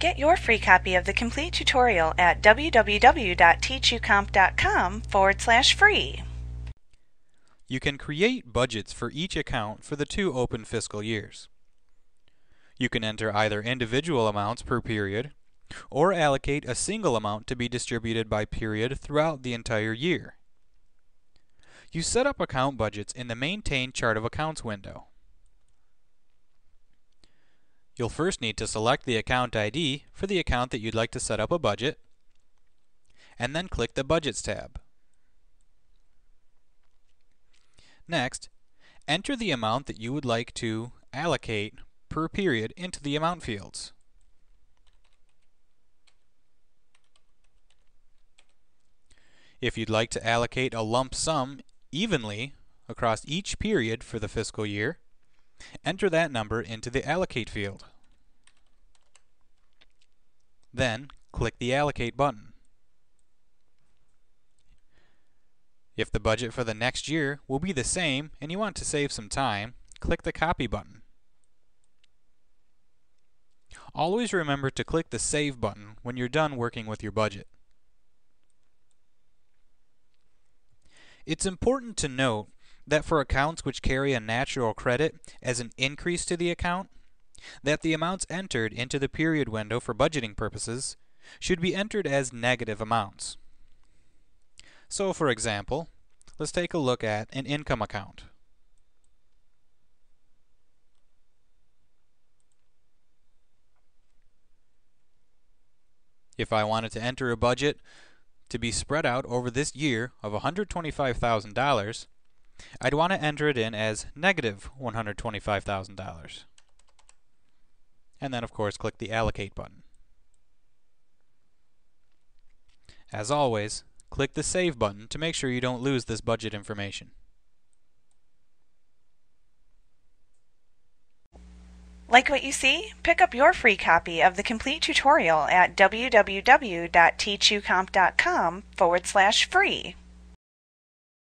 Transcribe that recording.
Get your free copy of the complete tutorial at www.teachucomp.com forward slash free. You can create budgets for each account for the two open fiscal years. You can enter either individual amounts per period or allocate a single amount to be distributed by period throughout the entire year. You set up account budgets in the Maintain Chart of Accounts window. You'll first need to select the account ID for the account that you'd like to set up a budget, and then click the Budgets tab. Next, enter the amount that you would like to allocate per period into the amount fields. If you'd like to allocate a lump sum evenly across each period for the fiscal year, enter that number into the Allocate field. Then, click the Allocate button. If the budget for the next year will be the same and you want to save some time, click the Copy button. Always remember to click the Save button when you're done working with your budget. It's important to note that for accounts which carry a natural credit as an increase to the account, that the amounts entered into the period window for budgeting purposes should be entered as negative amounts. So for example, let's take a look at an income account. If I wanted to enter a budget to be spread out over this year of $125,000, I'd want to enter it in as negative $125,000. And then, of course, click the Allocate button. As always, click the Save button to make sure you don't lose this budget information. Like what you see? Pick up your free copy of the complete tutorial at www.teachucomp.com forward slash free.